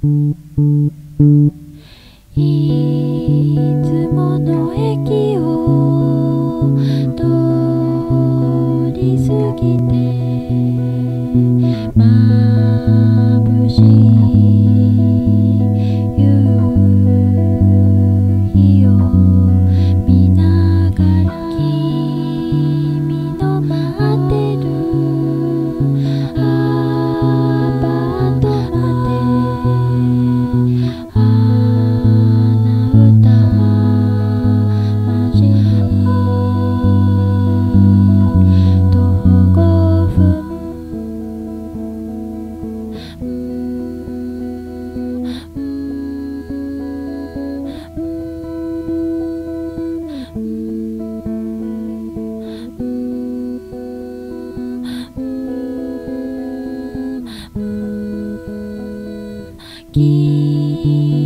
い You.